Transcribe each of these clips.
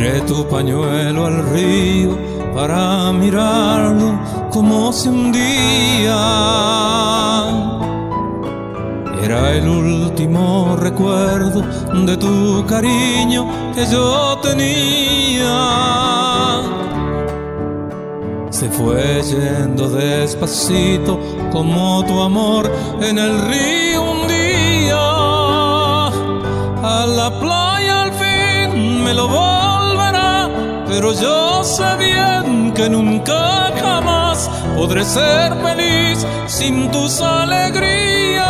Tiré tu pañuelo al río para mirarlo como se hundía. Era el último recuerdo de tu cariño que yo tenía. Se fue yendo despacito como tu amor en el río un día. A la playa al fin me lo volverá, pero yo sé bien que nunca jamás podré ser feliz sin tus alegrías.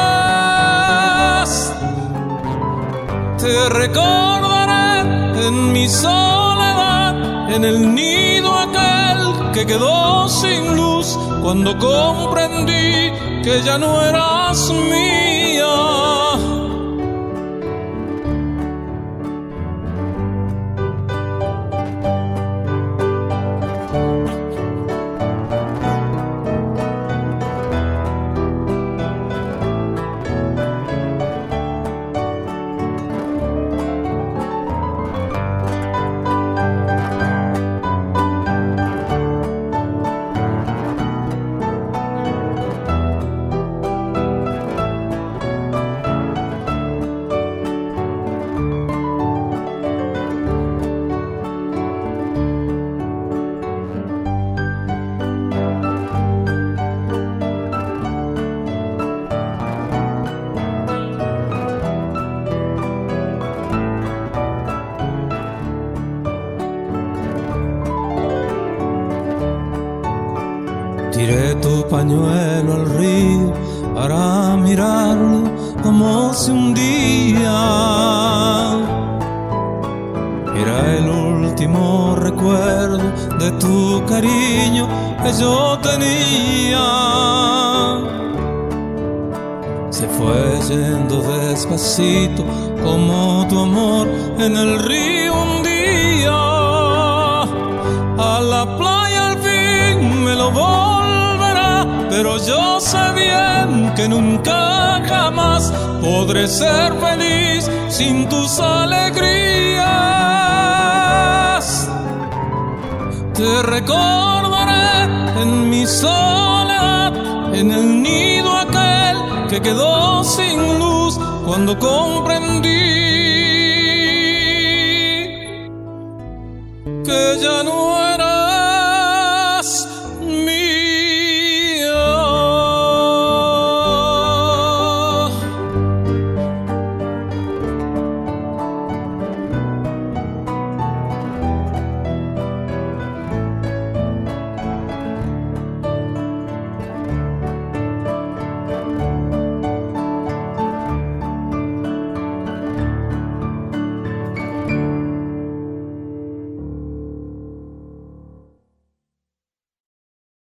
Te recordaré en mi soledad, en el nido aquel que quedó sin luz cuando comprendí que ya no eras mía. Tiré tu pañuelo al río para mirarlo como se hundía. Era el último recuerdo de tu cariño que yo tenía. Se fue yendo despacito como tu amor en el río un día. A la playa al fin me lo volverá, pero yo sé bien que nunca jamás podré ser feliz sin tus alegrías. Te recordaré en mi soledad, en el nido aquel que quedó sin luz cuando comprendí que ya no